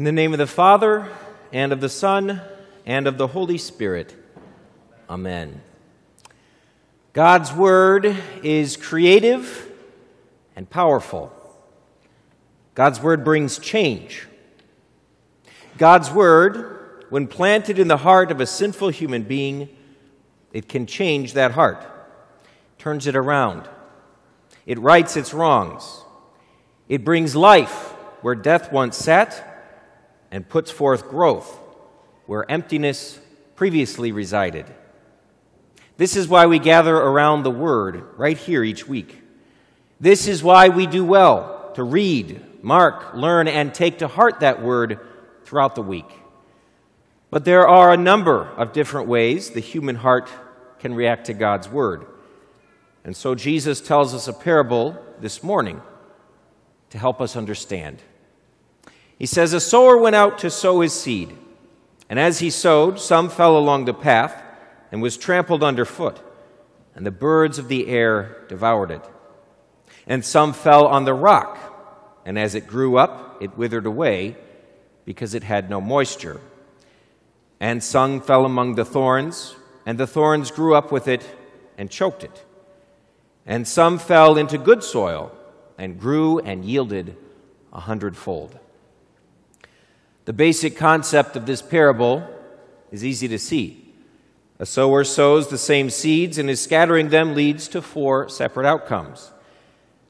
In the name of the Father, and of the Son, and of the Holy Spirit. Amen. God's Word is creative and powerful. God's Word brings change. God's Word, when planted in the heart of a sinful human being, it can change that heart, turns it around. It rights its wrongs. It brings life where death once sat and puts forth growth where emptiness previously resided. This is why we gather around the Word right here each week. This is why we do well to read, mark, learn, and take to heart that Word throughout the week. But there are a number of different ways the human heart can react to God's Word. And so Jesus tells us a parable this morning to help us understand. He says, A sower went out to sow his seed. And as he sowed, some fell along the path and was trampled underfoot, and the birds of the air devoured it. And some fell on the rock, and as it grew up, it withered away because it had no moisture. And some fell among the thorns, and the thorns grew up with it and choked it. And some fell into good soil and grew and yielded a hundredfold. The basic concept of this parable is easy to see. A sower sows the same seeds, and his scattering them leads to four separate outcomes.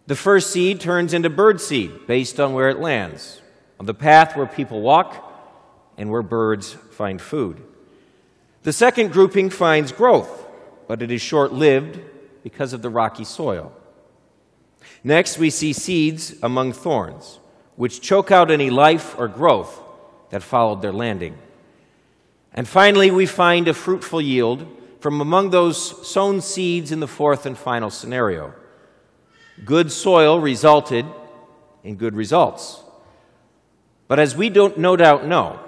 The first seed turns into bird seed based on where it lands, on the path where people walk and where birds find food. The second grouping finds growth, but it is short lived because of the rocky soil. Next, we see seeds among thorns, which choke out any life or growth that followed their landing. And finally, we find a fruitful yield from among those sown seeds in the fourth and final scenario. Good soil resulted in good results. But as we don't no doubt know,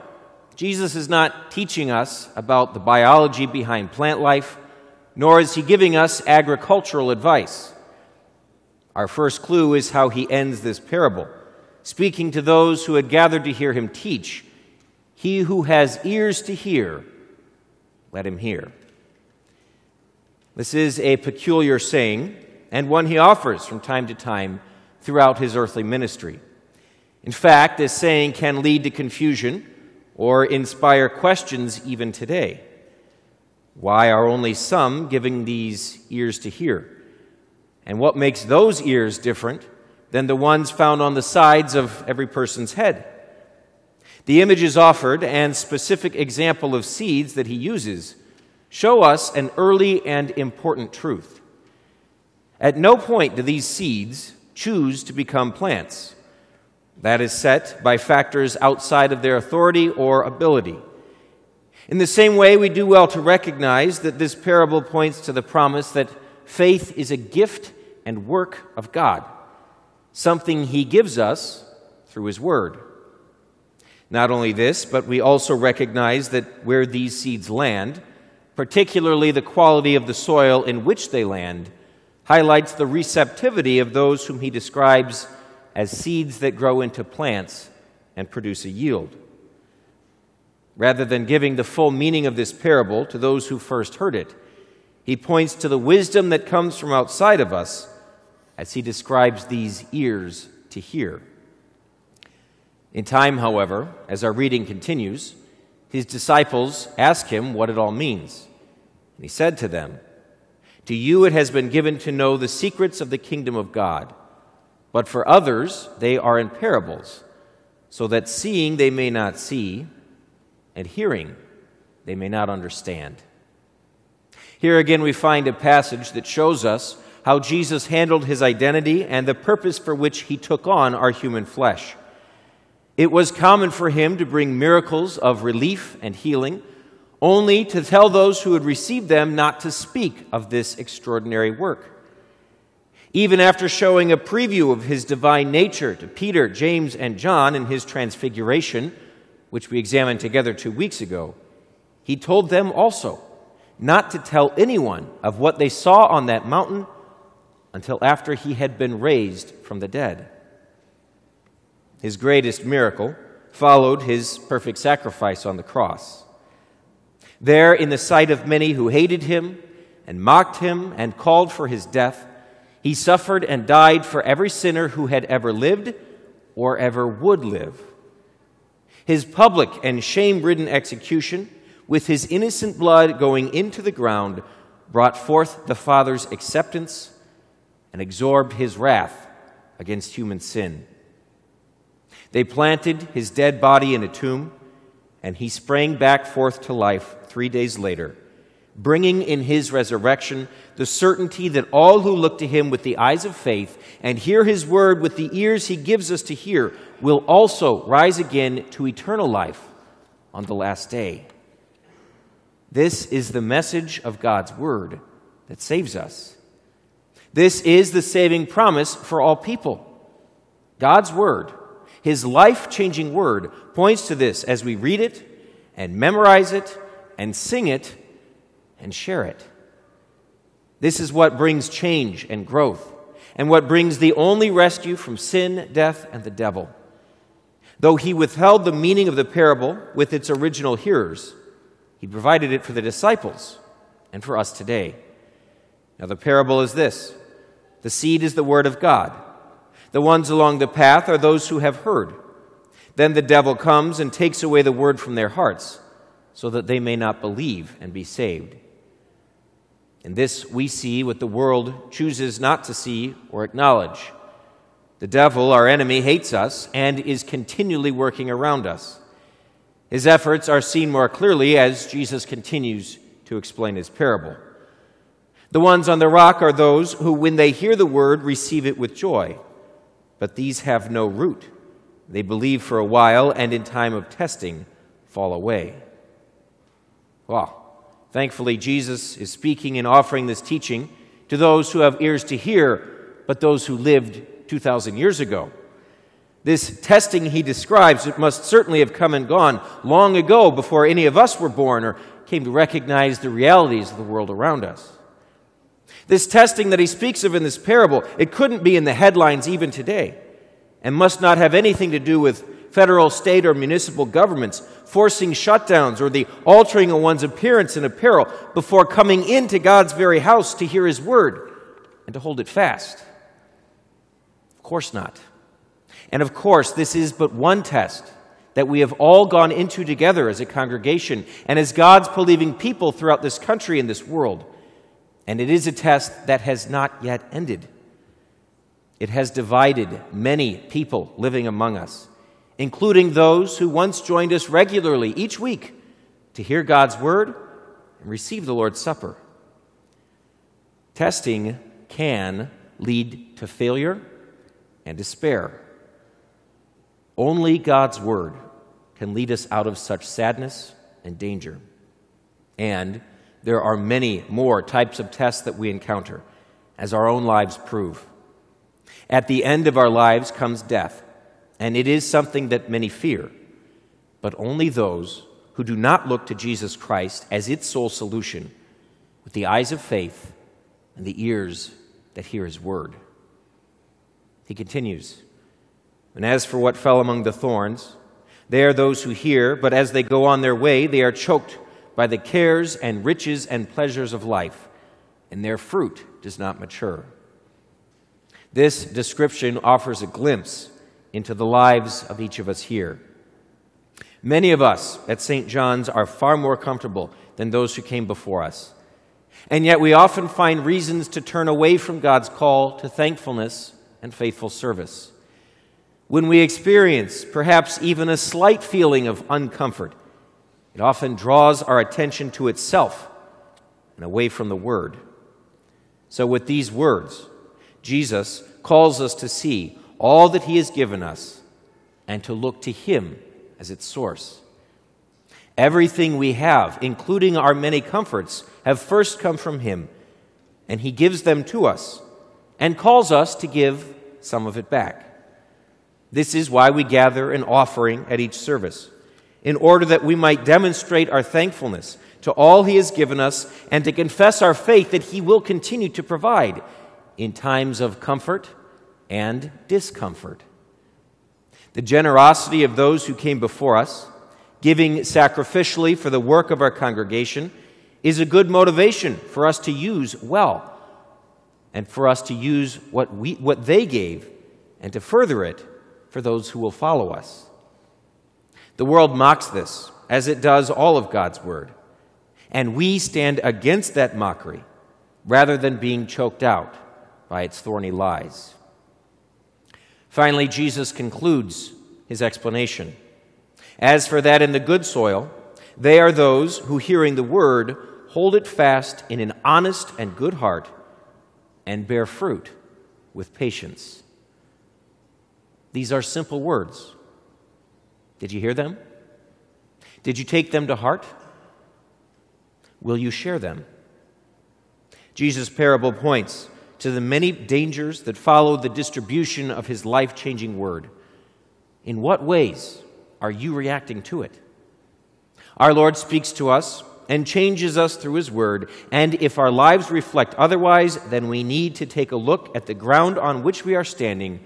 Jesus is not teaching us about the biology behind plant life, nor is he giving us agricultural advice. Our first clue is how he ends this parable, speaking to those who had gathered to hear him teach he who has ears to hear, let him hear. This is a peculiar saying, and one he offers from time to time throughout his earthly ministry. In fact, this saying can lead to confusion or inspire questions even today. Why are only some giving these ears to hear? And what makes those ears different than the ones found on the sides of every person's head? The images offered and specific example of seeds that he uses show us an early and important truth. At no point do these seeds choose to become plants. That is set by factors outside of their authority or ability. In the same way, we do well to recognize that this parable points to the promise that faith is a gift and work of God, something He gives us through His Word. Not only this, but we also recognize that where these seeds land, particularly the quality of the soil in which they land, highlights the receptivity of those whom he describes as seeds that grow into plants and produce a yield. Rather than giving the full meaning of this parable to those who first heard it, he points to the wisdom that comes from outside of us as he describes these ears to hear. In time, however, as our reading continues, his disciples ask him what it all means. And he said to them, To you it has been given to know the secrets of the kingdom of God, but for others they are in parables, so that seeing they may not see, and hearing they may not understand. Here again, we find a passage that shows us how Jesus handled his identity and the purpose for which he took on our human flesh. It was common for him to bring miracles of relief and healing, only to tell those who had received them not to speak of this extraordinary work. Even after showing a preview of his divine nature to Peter, James, and John in his transfiguration, which we examined together two weeks ago, he told them also not to tell anyone of what they saw on that mountain until after he had been raised from the dead. His greatest miracle followed his perfect sacrifice on the cross. There, in the sight of many who hated him and mocked him and called for his death, he suffered and died for every sinner who had ever lived or ever would live. His public and shame ridden execution, with his innocent blood going into the ground, brought forth the Father's acceptance and absorbed his wrath against human sin. They planted his dead body in a tomb, and he sprang back forth to life three days later, bringing in his resurrection the certainty that all who look to him with the eyes of faith and hear his word with the ears he gives us to hear will also rise again to eternal life on the last day. This is the message of God's word that saves us. This is the saving promise for all people. God's word his life changing word points to this as we read it and memorize it and sing it and share it. This is what brings change and growth and what brings the only rescue from sin, death, and the devil. Though he withheld the meaning of the parable with its original hearers, he provided it for the disciples and for us today. Now, the parable is this the seed is the word of God. The ones along the path are those who have heard. Then the devil comes and takes away the word from their hearts, so that they may not believe and be saved. In this, we see what the world chooses not to see or acknowledge. The devil, our enemy, hates us and is continually working around us. His efforts are seen more clearly as Jesus continues to explain his parable. The ones on the rock are those who, when they hear the word, receive it with joy but these have no root. They believe for a while and in time of testing fall away. Well, thankfully, Jesus is speaking and offering this teaching to those who have ears to hear, but those who lived 2,000 years ago. This testing he describes, it must certainly have come and gone long ago before any of us were born or came to recognize the realities of the world around us. This testing that he speaks of in this parable, it couldn't be in the headlines even today and must not have anything to do with federal, state, or municipal governments forcing shutdowns or the altering of one's appearance and apparel before coming into God's very house to hear his word and to hold it fast. Of course not. And of course, this is but one test that we have all gone into together as a congregation and as God's believing people throughout this country and this world. And it is a test that has not yet ended. It has divided many people living among us, including those who once joined us regularly each week to hear God's word and receive the Lord's Supper. Testing can lead to failure and despair. Only God's word can lead us out of such sadness and danger. And there are many more types of tests that we encounter, as our own lives prove. At the end of our lives comes death, and it is something that many fear, but only those who do not look to Jesus Christ as its sole solution with the eyes of faith and the ears that hear his word. He continues, And as for what fell among the thorns, they are those who hear, but as they go on their way, they are choked by the cares and riches and pleasures of life, and their fruit does not mature. This description offers a glimpse into the lives of each of us here. Many of us at St. John's are far more comfortable than those who came before us. And yet we often find reasons to turn away from God's call to thankfulness and faithful service. When we experience perhaps even a slight feeling of uncomfort, it often draws our attention to itself and away from the Word. So, with these words, Jesus calls us to see all that He has given us and to look to Him as its source. Everything we have, including our many comforts, have first come from Him, and He gives them to us and calls us to give some of it back. This is why we gather an offering at each service in order that we might demonstrate our thankfulness to all He has given us and to confess our faith that He will continue to provide in times of comfort and discomfort. The generosity of those who came before us, giving sacrificially for the work of our congregation, is a good motivation for us to use well and for us to use what, we, what they gave and to further it for those who will follow us. The world mocks this, as it does all of God's word, and we stand against that mockery rather than being choked out by its thorny lies. Finally, Jesus concludes his explanation. As for that in the good soil, they are those who, hearing the word, hold it fast in an honest and good heart and bear fruit with patience. These are simple words. Did you hear them? Did you take them to heart? Will you share them? Jesus' parable points to the many dangers that follow the distribution of his life changing word. In what ways are you reacting to it? Our Lord speaks to us and changes us through His Word, and if our lives reflect otherwise, then we need to take a look at the ground on which we are standing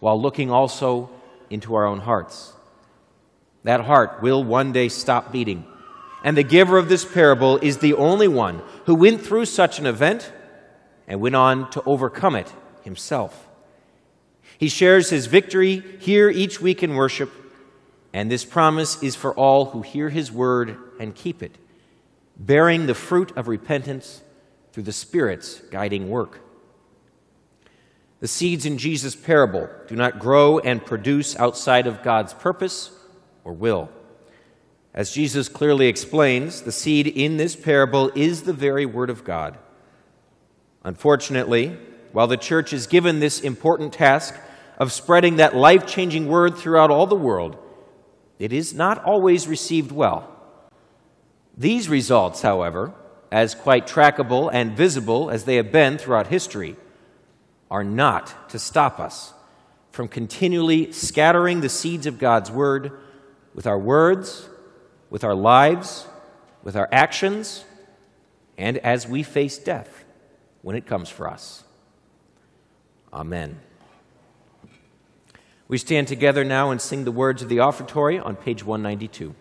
while looking also into our own hearts. That heart will one day stop beating. And the giver of this parable is the only one who went through such an event and went on to overcome it himself. He shares his victory here each week in worship, and this promise is for all who hear his word and keep it bearing the fruit of repentance through the Spirit's guiding work. The seeds in Jesus' parable do not grow and produce outside of God's purpose or will. As Jesus clearly explains, the seed in this parable is the very Word of God. Unfortunately, while the church is given this important task of spreading that life changing word throughout all the world, it is not always received well. These results, however, as quite trackable and visible as they have been throughout history, are not to stop us from continually scattering the seeds of God's Word with our words, with our lives, with our actions, and as we face death when it comes for us. Amen. We stand together now and sing the words of the offertory on page 192.